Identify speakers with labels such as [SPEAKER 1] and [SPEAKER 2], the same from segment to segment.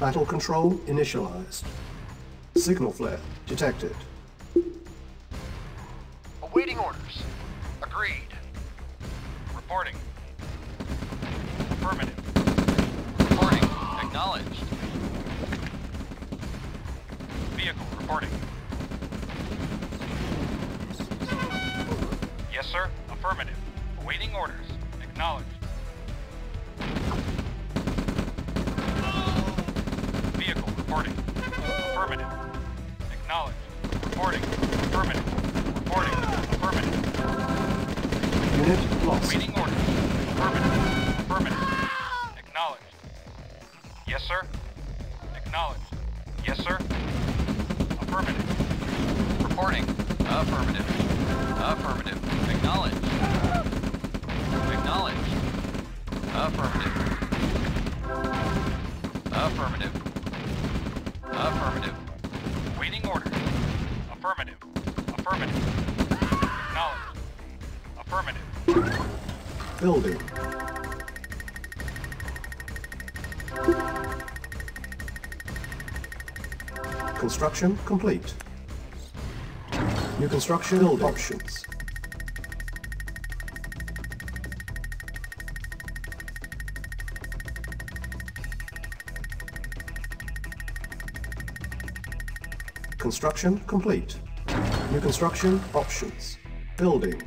[SPEAKER 1] Battle control initialized. Signal flare detected.
[SPEAKER 2] Awaiting orders. Agreed. Reporting. Affirmative. Reporting. Acknowledged. Vehicle reporting. Yes, sir. Affirmative. Awaiting orders. Acknowledged. Reporting. Affirmative. Acknowledged. Reporting. Affirmative. Reporting. Affirmative.
[SPEAKER 1] Unit lost.
[SPEAKER 2] Waiting orders. Affirmative. Affirmative. Acknowledged. Yes, sir. Acknowledged. Yes, sir. Affirmative. Reporting. Affirmative. Affirmative. Acknowledged. Acknowledged. Affirmative. Affirmative. Affirmative. Acknowledged. Affirmative.
[SPEAKER 1] Building. Construction complete. New construction build options. Construction complete. New construction options. Building.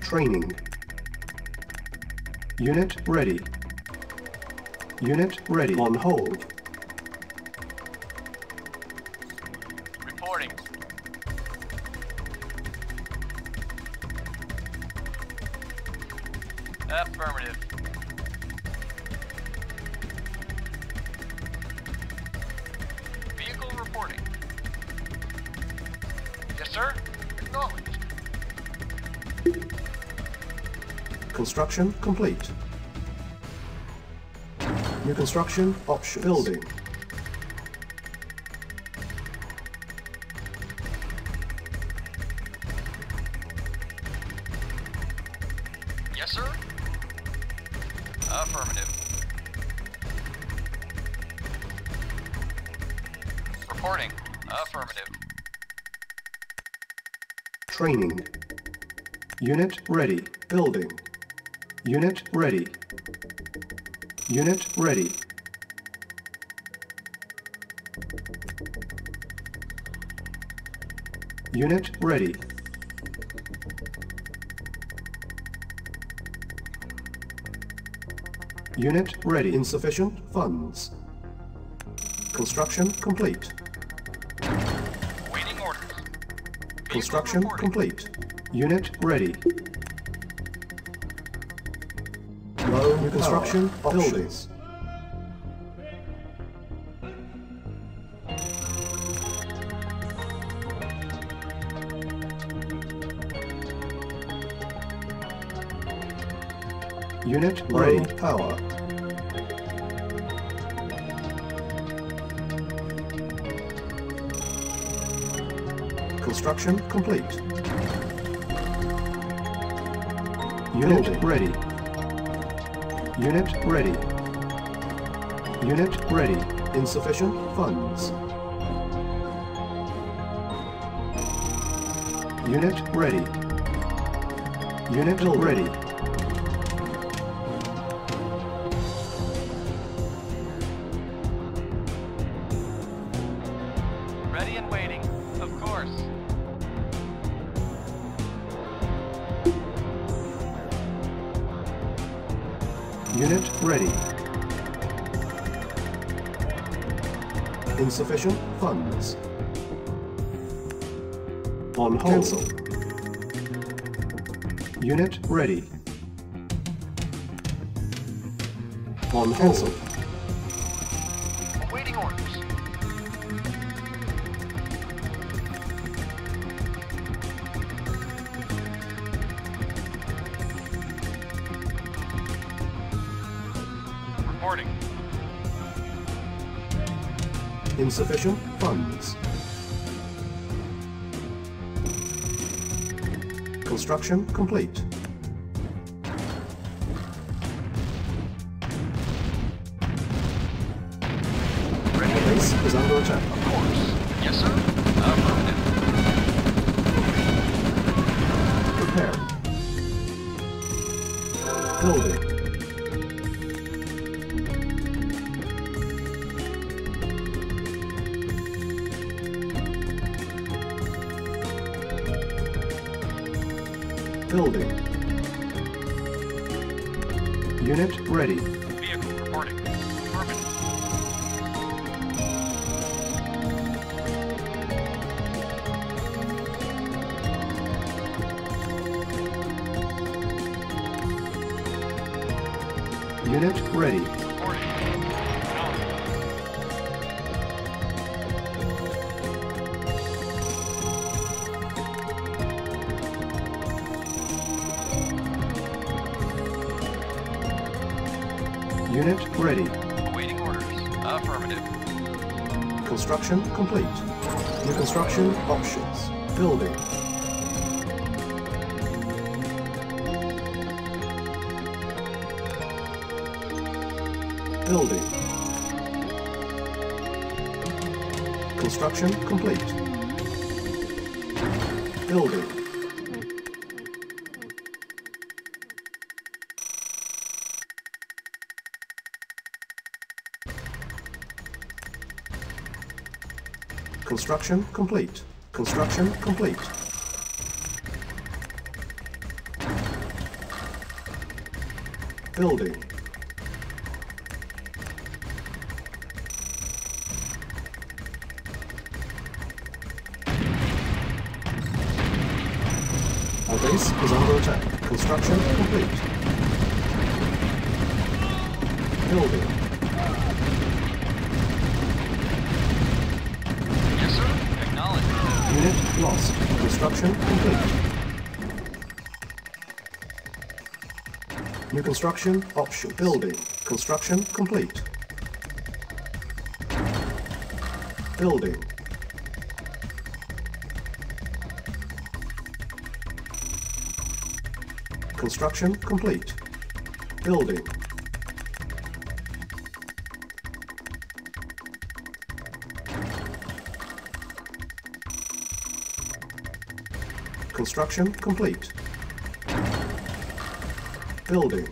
[SPEAKER 1] Training. Unit ready. Unit ready. On hold. Construction complete. New construction options. Building.
[SPEAKER 2] Yes, sir. Affirmative. Reporting. Affirmative.
[SPEAKER 1] Training. Unit ready. Building. Unit ready. Unit ready. Unit ready. Unit ready. Insufficient funds. Construction complete.
[SPEAKER 2] Waiting orders.
[SPEAKER 1] Construction complete. Unit ready. Construction buildings. Unit ready. Power. Construction complete. Unit ready. Unit ready. Unit ready. Insufficient funds. Unit ready. Unit ready. Insufficient funds. On hold. Cancel. Unit ready. On hold.
[SPEAKER 2] Awaiting
[SPEAKER 1] Insufficient funds. Construction complete. base is under attack.
[SPEAKER 2] Of course. Yes, sir. Affirmative.
[SPEAKER 1] Prepare. Building. Construction complete. New construction options. Building. Building. Construction complete. Construction complete. Construction complete. Building. Our base is under attack. Construction complete. Building. Unit lost. Construction complete. New construction option. Building. Construction complete. Building. Construction complete. Building. Construction complete. Building.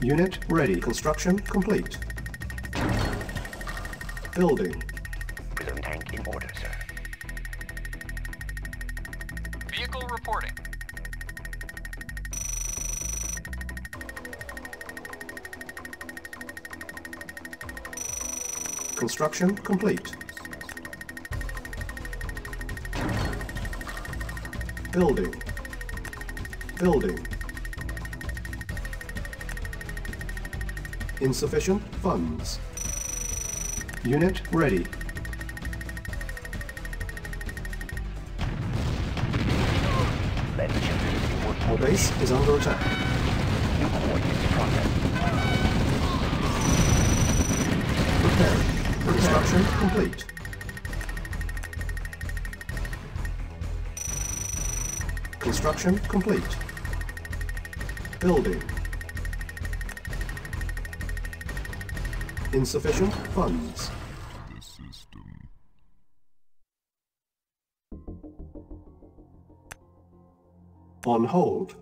[SPEAKER 1] Unit ready. Construction complete. Building.
[SPEAKER 3] Prism tank in order, sir.
[SPEAKER 1] Construction complete. Building. Building. Insufficient funds. Unit ready.
[SPEAKER 3] Let's check the work
[SPEAKER 1] Our base is under attack.
[SPEAKER 3] New coordinates processed.
[SPEAKER 1] Preparing. Construction complete. Construction complete. Building. Insufficient funds. On hold.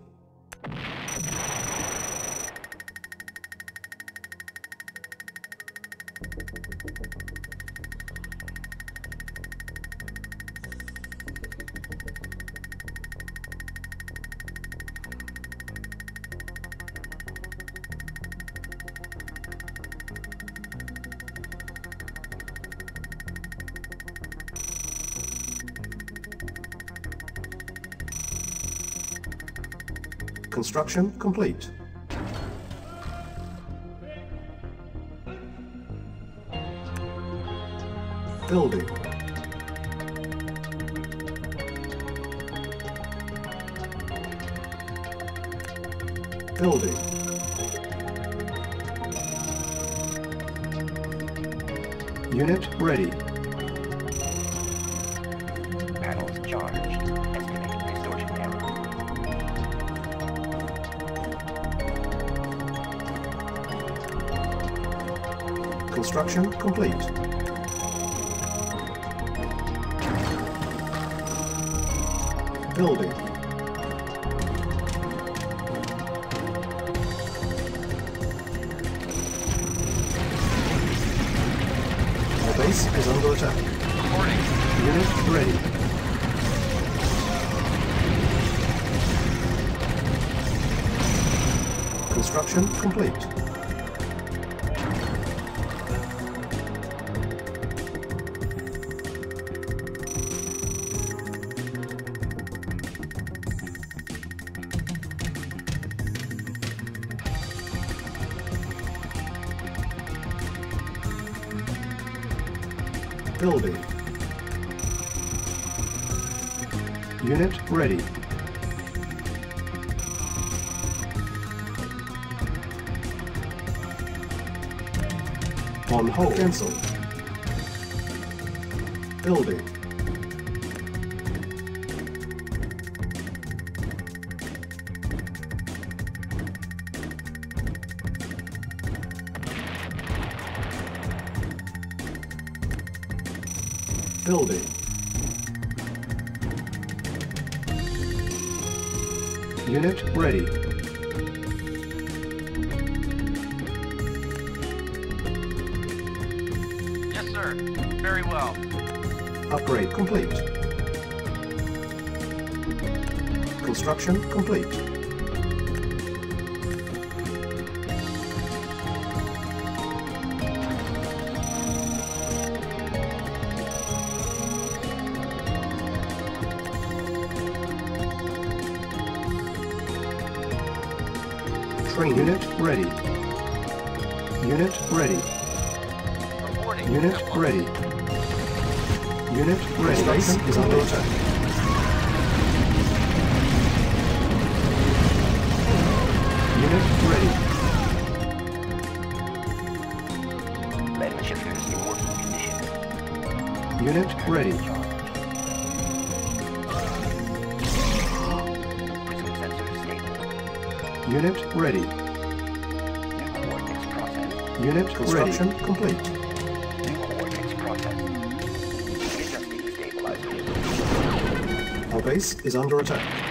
[SPEAKER 1] Construction complete. Building. Building. Construction complete. Building. Our base is under attack.
[SPEAKER 2] Reporting.
[SPEAKER 1] Unit ready. Construction complete. Building. Unit ready.
[SPEAKER 2] Yes, sir. Very well.
[SPEAKER 1] Upgrade complete. Construction complete. Ready.
[SPEAKER 3] Prism.
[SPEAKER 1] Unit ready.
[SPEAKER 3] New coordinates processed.
[SPEAKER 1] Unit construction complete.
[SPEAKER 3] New coordinates processed.
[SPEAKER 1] Our base is under attack.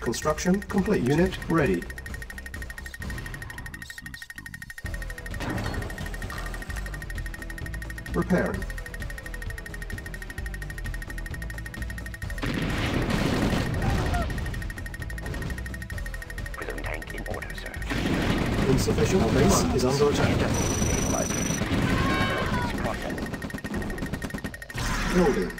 [SPEAKER 1] Construction complete. Unit ready. Repairing. Insufficient. Our base is under attack.
[SPEAKER 3] Stabilizers. Coordinates processed.
[SPEAKER 1] Building.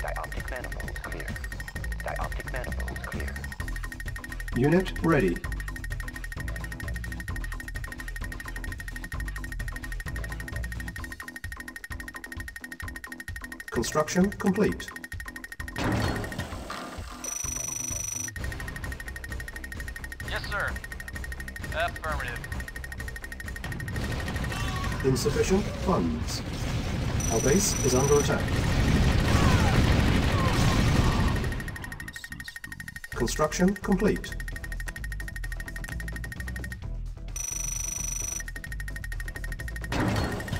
[SPEAKER 3] Dioptic manifolds clear. Dioptic manifolds clear.
[SPEAKER 1] Unit ready. Construction complete.
[SPEAKER 2] Yes, sir. Affirmative.
[SPEAKER 1] Insufficient funds. Our base is under attack. Construction complete.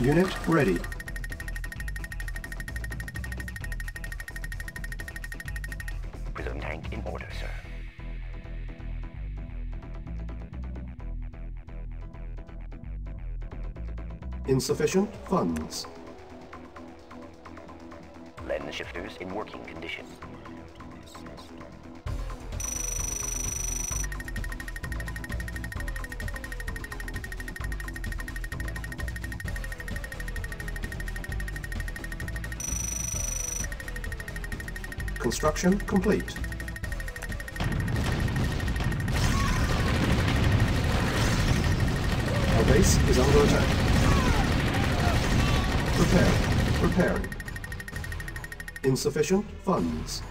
[SPEAKER 1] Unit ready. Insufficient funds.
[SPEAKER 3] Lens shifters in working condition.
[SPEAKER 1] Construction complete. Insufficient funds.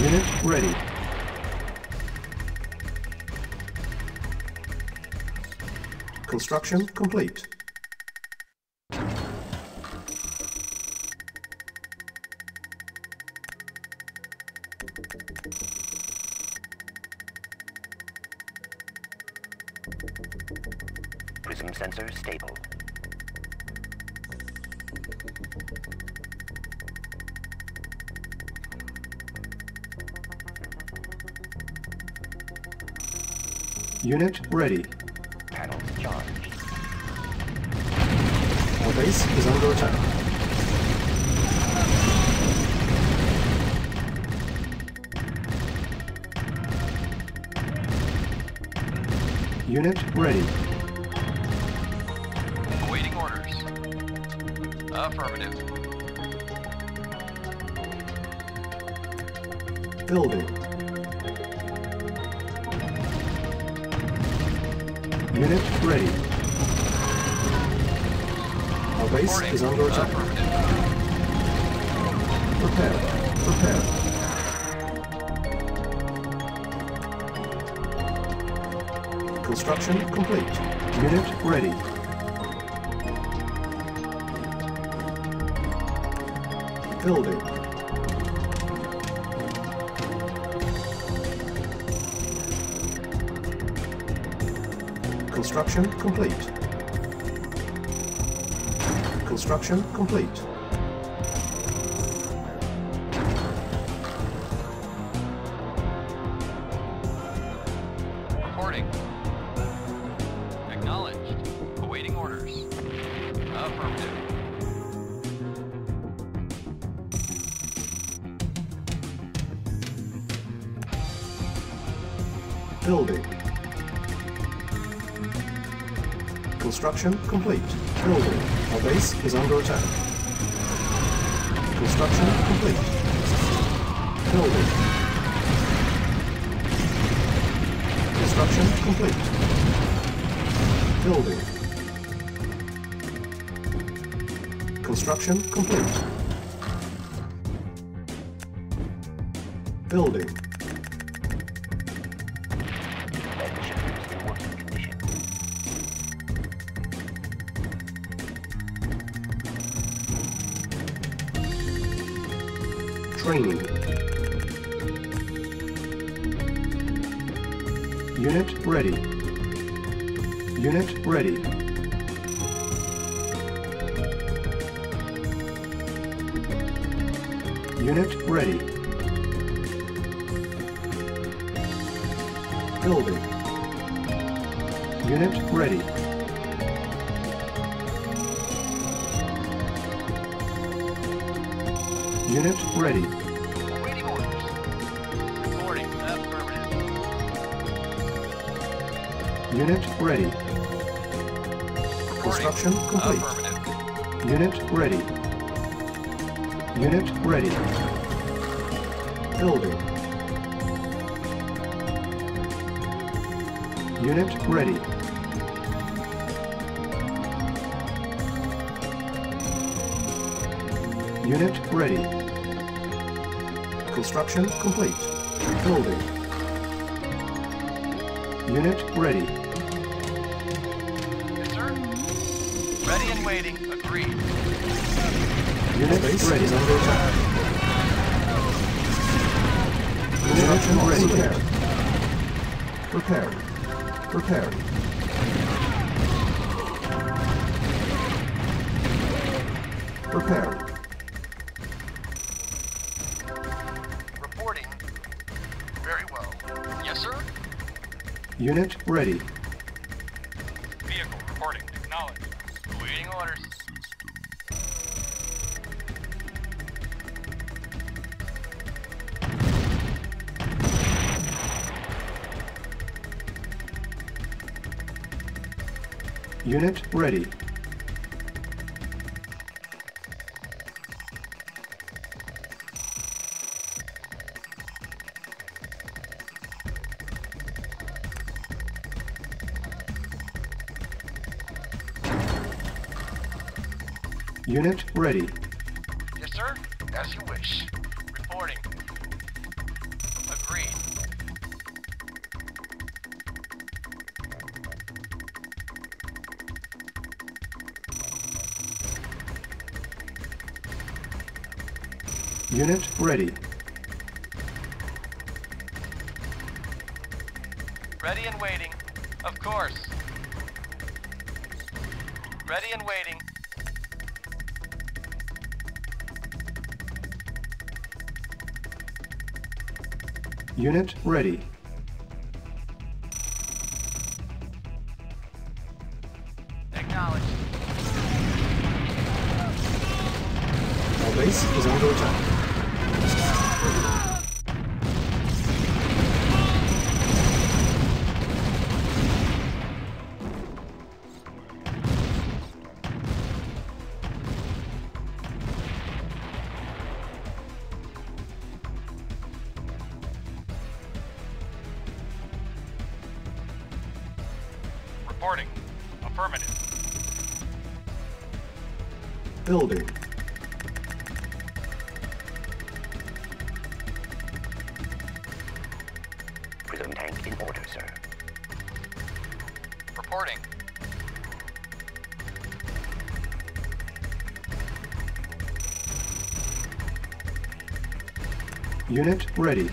[SPEAKER 1] Unit ready. Construction complete. Unit ready.
[SPEAKER 3] Panels charged.
[SPEAKER 1] Our base is under attack. Unit ready.
[SPEAKER 2] Awaiting orders. Affirmative.
[SPEAKER 1] Building. Base is under attack. Prepare. Prepare. Construction complete. Unit ready. Building. Construction complete. Construction complete.
[SPEAKER 2] Reporting. Acknowledged. Awaiting orders. Affirmative.
[SPEAKER 1] Building. Construction complete. Is under attack. Construction complete. Building. Construction complete. Building. Construction complete. Building. Training. Unit ready. Unit ready. Unit ready. Building. Unit ready. Unit ready.
[SPEAKER 2] Awaiting orders. Reporting. Affirmative.
[SPEAKER 1] Unit ready.
[SPEAKER 2] Reporting.
[SPEAKER 1] Construction complete. Unit ready. Unit ready. Building. Unit ready. Unit ready. Construction complete. Building. Unit ready.
[SPEAKER 2] Yes, sir. Ready and waiting. Agreed.
[SPEAKER 1] Unit base ready. is under attack. Construction ready. Prepared. Prepared. Prepared.
[SPEAKER 2] Reporting.
[SPEAKER 1] Unit ready.
[SPEAKER 2] Vehicle reporting. Acknowledged. Awaiting orders.
[SPEAKER 1] Unit ready. Unit ready.
[SPEAKER 2] Yes, sir. As you wish. Reporting. Agreed.
[SPEAKER 1] Unit ready.
[SPEAKER 2] Ready and waiting. Of course. Ready and waiting.
[SPEAKER 1] Unit ready.
[SPEAKER 2] Reporting.
[SPEAKER 1] Unit ready.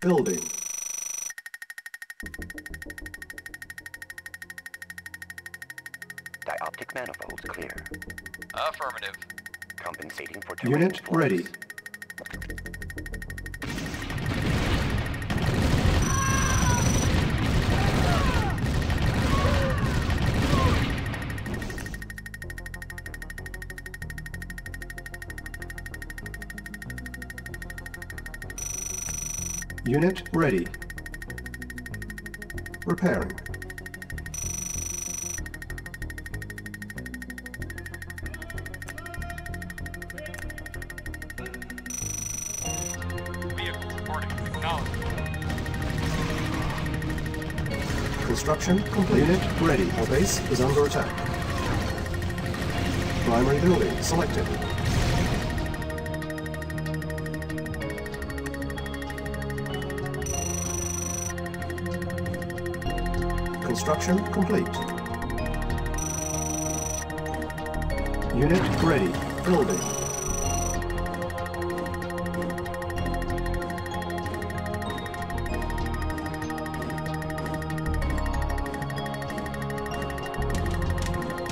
[SPEAKER 1] Building.
[SPEAKER 3] Dioptic manifolds clear.
[SPEAKER 2] Affirmative.
[SPEAKER 3] Compensating for terrain
[SPEAKER 1] Unit
[SPEAKER 3] force.
[SPEAKER 1] ready. Unit ready. Repairing.
[SPEAKER 2] Vehicle reporting. Acknowledged.
[SPEAKER 1] Construction complete. Unit ready. Our base is under attack. Primary building selected. Construction complete. Unit ready. Building.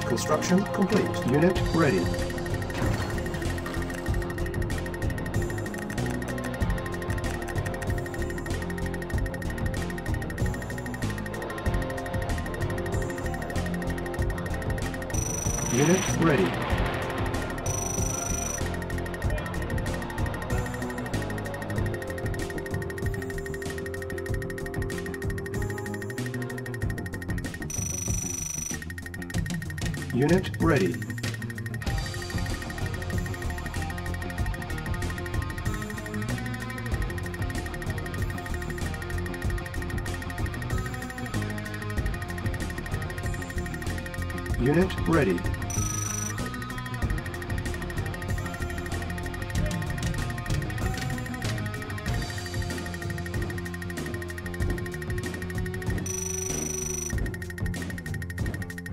[SPEAKER 1] Construction complete. Unit ready. Ready.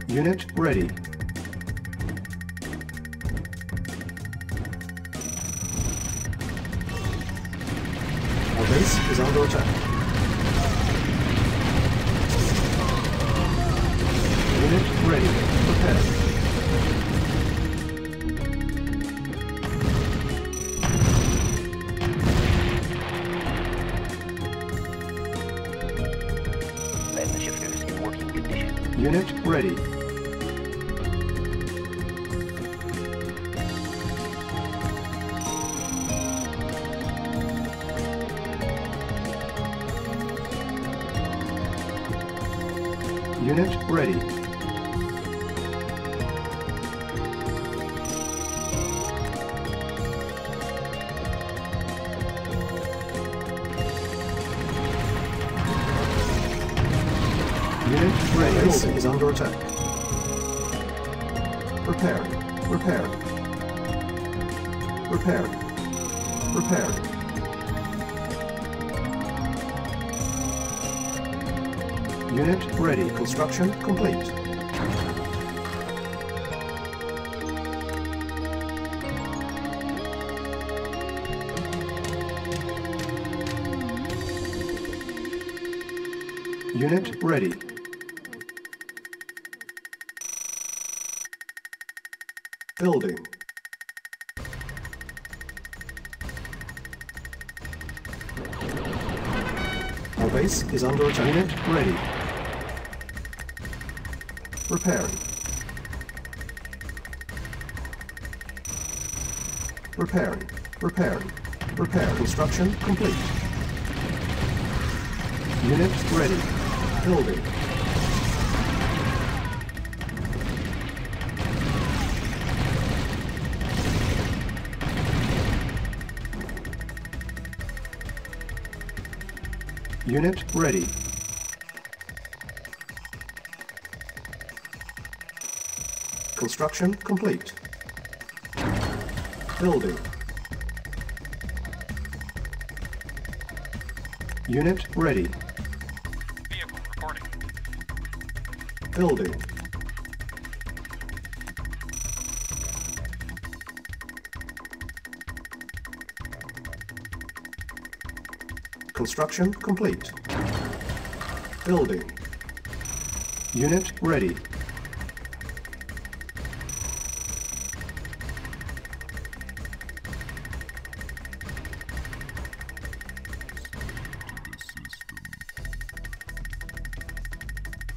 [SPEAKER 1] Unit ready. Our base is under attack. Unit ready. Construction complete. Unit ready. Building. Our base is under attack. Unit ready. Repairing. Repairing. Repairing. Repair. Construction complete. Unit ready. Building. Unit ready. Construction complete. Building. Unit ready.
[SPEAKER 2] Vehicle reporting.
[SPEAKER 1] Building. Construction complete. Building. Unit ready.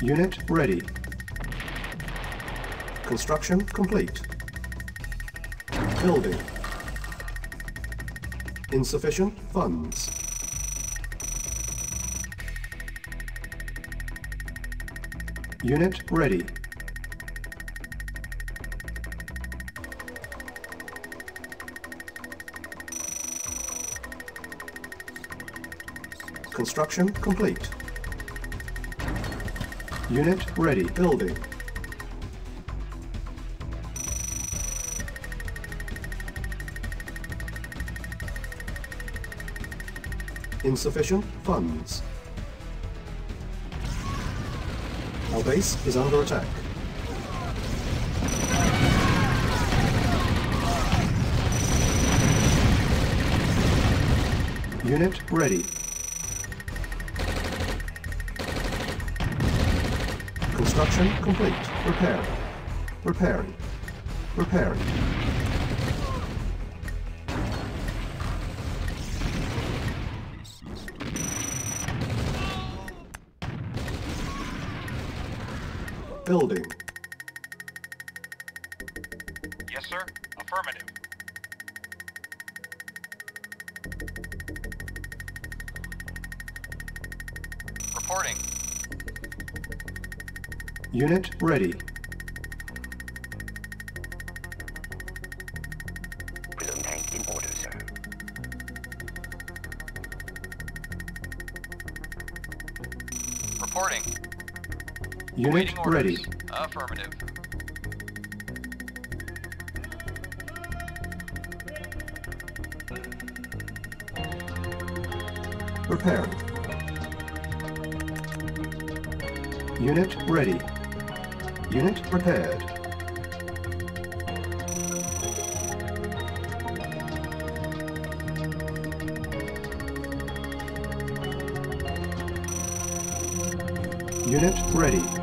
[SPEAKER 1] Unit ready. Construction complete. Building. Insufficient funds. Unit ready. Construction complete. Unit ready. Building. Insufficient funds. Our base is under attack. Unit ready. Construction complete. Repairing. Repairing. Repairing. Building. Unit ready.
[SPEAKER 3] Prism tank in order, sir.
[SPEAKER 2] Reporting.
[SPEAKER 1] Unit ready.
[SPEAKER 2] Affirmative.
[SPEAKER 1] Unit ready.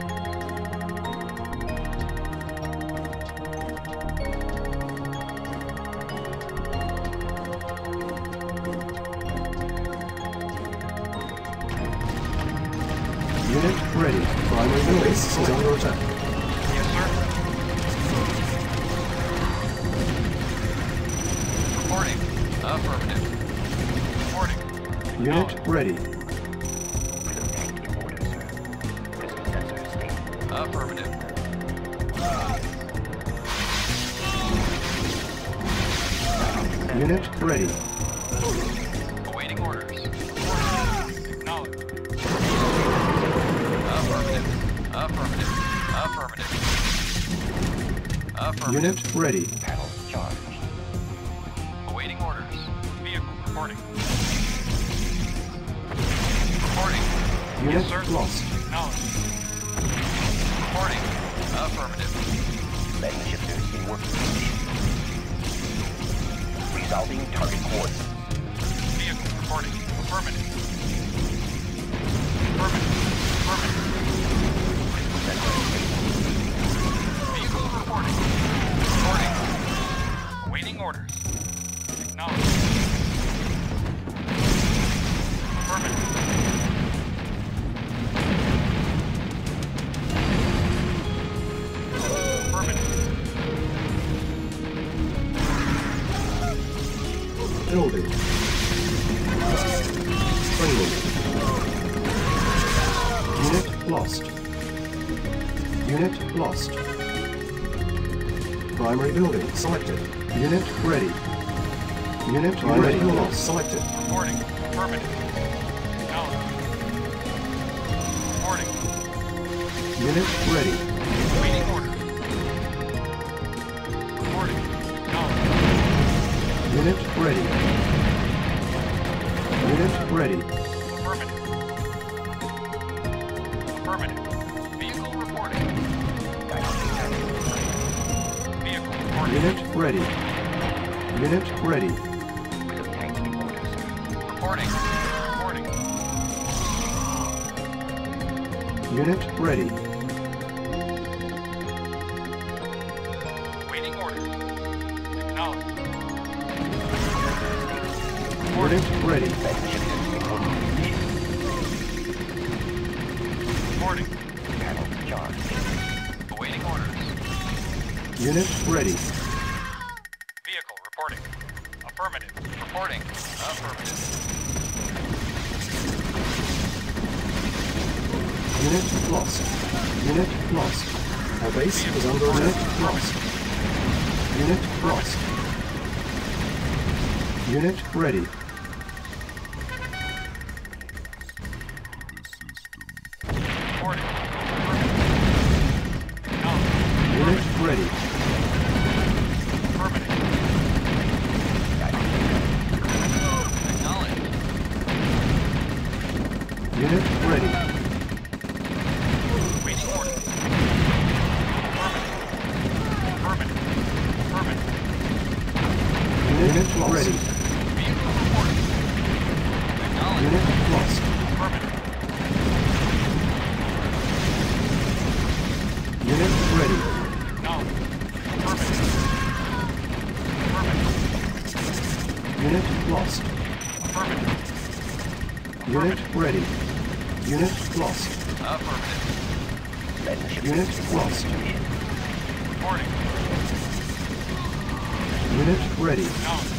[SPEAKER 3] Resolving target coordinates.
[SPEAKER 2] Vehicle reporting. Affirmative. Affirmative. Affirmative. Vehicle reporting. Reporting. Awaiting orders. Acknowledged. Affirmative.
[SPEAKER 1] Selected.
[SPEAKER 2] Reporting. Affirmative. Acknowledged. Reporting.
[SPEAKER 1] Unit ready.
[SPEAKER 2] Waiting order. Reporting. Acknowledged.
[SPEAKER 1] Unit ready. Unit ready.
[SPEAKER 2] Affirmative. Affirmative. Vehicle reporting. Vehicle reporting.
[SPEAKER 1] Unit ready. Unit ready.
[SPEAKER 2] Reporting. Reporting.
[SPEAKER 1] Unit ready.
[SPEAKER 2] Waiting order. Acknowledged.
[SPEAKER 1] Unit ready.
[SPEAKER 3] Letting shifters in working condition.
[SPEAKER 2] Reporting.
[SPEAKER 3] Panel charged.
[SPEAKER 2] Awaiting orders.
[SPEAKER 1] Unit ready.
[SPEAKER 2] Vehicle reporting. Affirmative. Reporting. Affirmative.
[SPEAKER 1] Unit lost. Unit lost. Our base is under unit lost. Unit lost. Unit ready. Lost.
[SPEAKER 2] Affirmative.
[SPEAKER 1] Unit ready.
[SPEAKER 2] Acknowledged. Affirmative. Affirmative.
[SPEAKER 1] Unit lost.
[SPEAKER 2] Affirmative.
[SPEAKER 1] Unit ready. Unit lost.
[SPEAKER 2] Affirmative.
[SPEAKER 1] Unit lost.
[SPEAKER 2] Reporting.
[SPEAKER 1] Unit ready.
[SPEAKER 2] Acknowledged.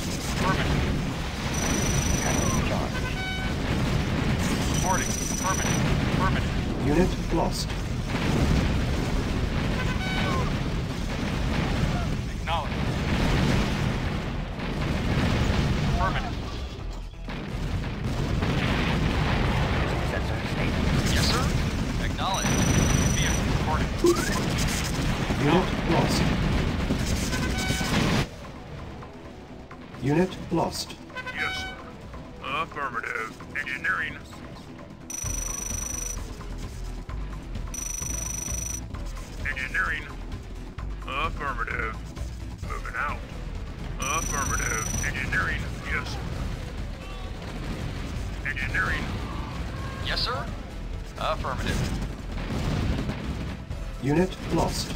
[SPEAKER 4] Engineering. Yes, sir.
[SPEAKER 2] Affirmative.
[SPEAKER 1] Unit lost.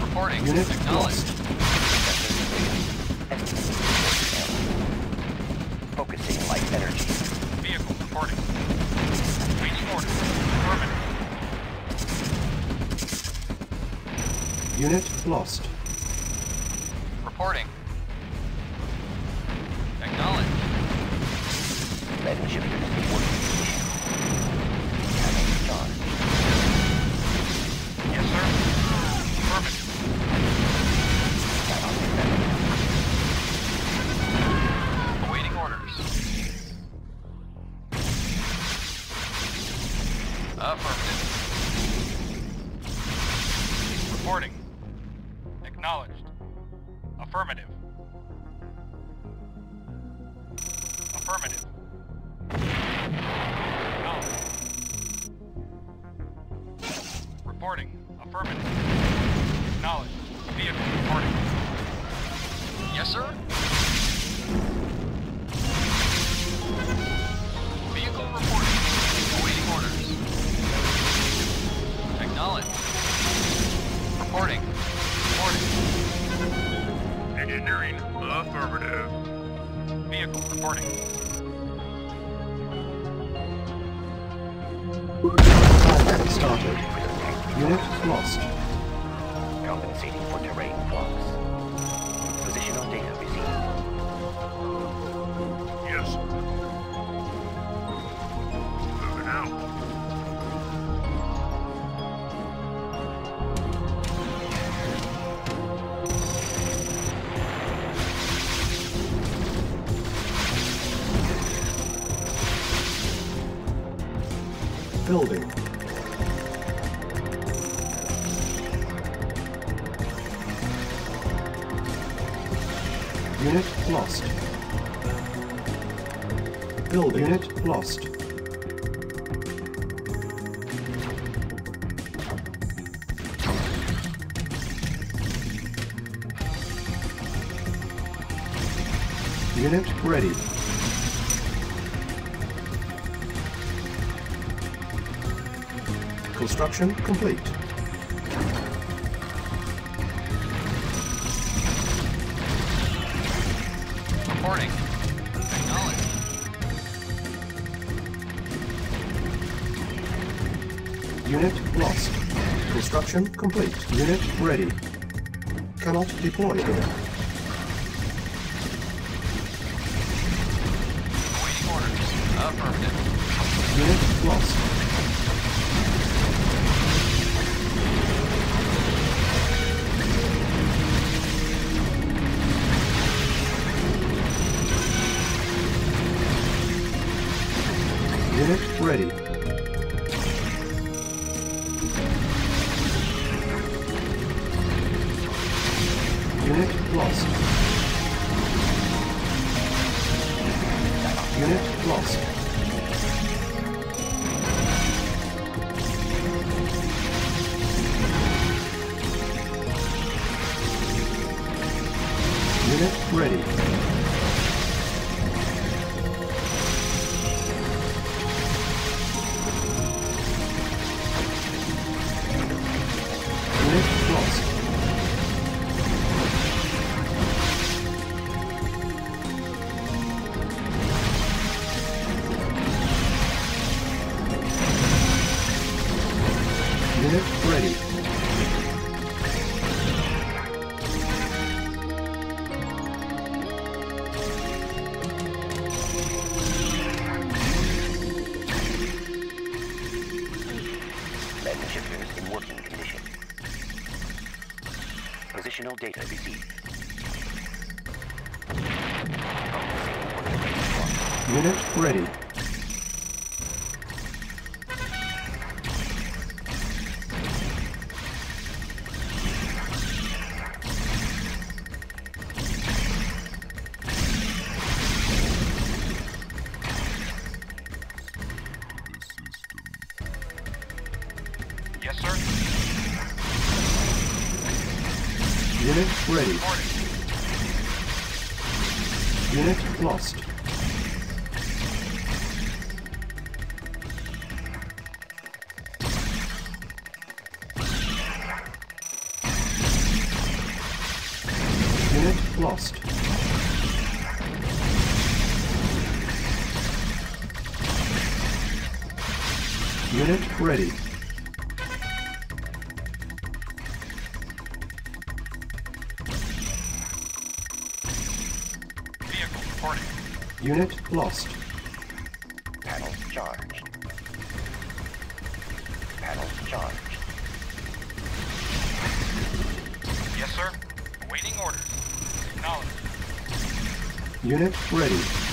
[SPEAKER 2] Reporting.
[SPEAKER 1] Unit
[SPEAKER 2] Acknowledged.
[SPEAKER 1] lost.
[SPEAKER 3] Focusing light energy.
[SPEAKER 2] Vehicle reporting. Waiting order. Affirmative.
[SPEAKER 1] Unit lost.
[SPEAKER 2] Reporting.
[SPEAKER 3] unit lost. ready. Construction complete.
[SPEAKER 2] Reporting. Acknowledged.
[SPEAKER 3] Unit lost. Construction complete. Unit ready. Cannot deploy here.
[SPEAKER 2] really close.
[SPEAKER 3] Unit ready. Gate ABC. it lost. Unit ready.
[SPEAKER 2] Vehicle reporting.
[SPEAKER 3] Unit lost. unit ready.